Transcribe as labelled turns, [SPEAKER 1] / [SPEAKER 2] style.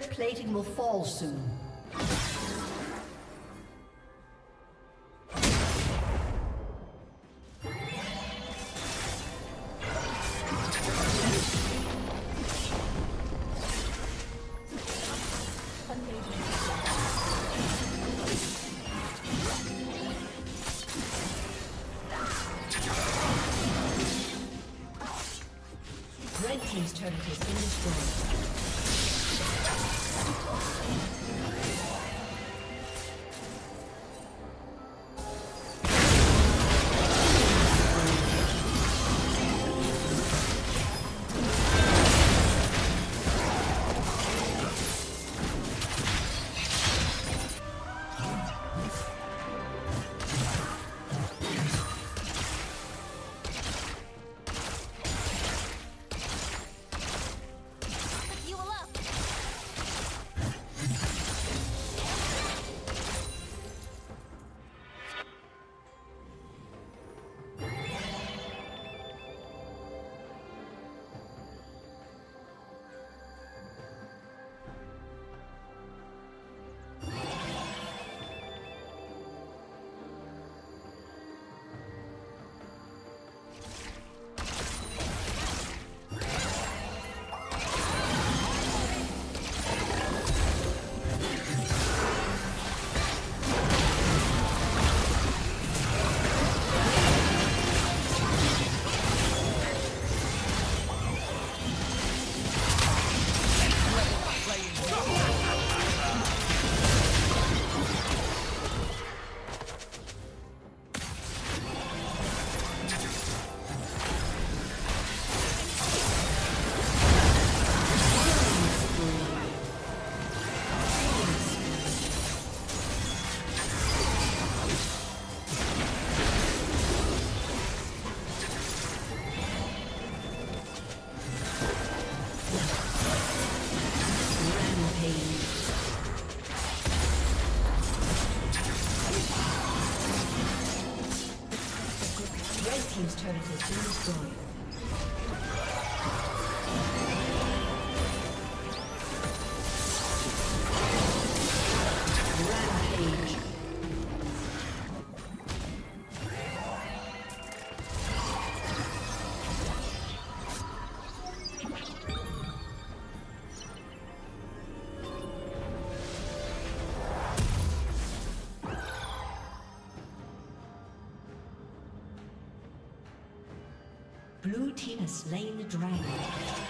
[SPEAKER 1] Turret plating will fall soon. Red Team's turret has slain the dragon.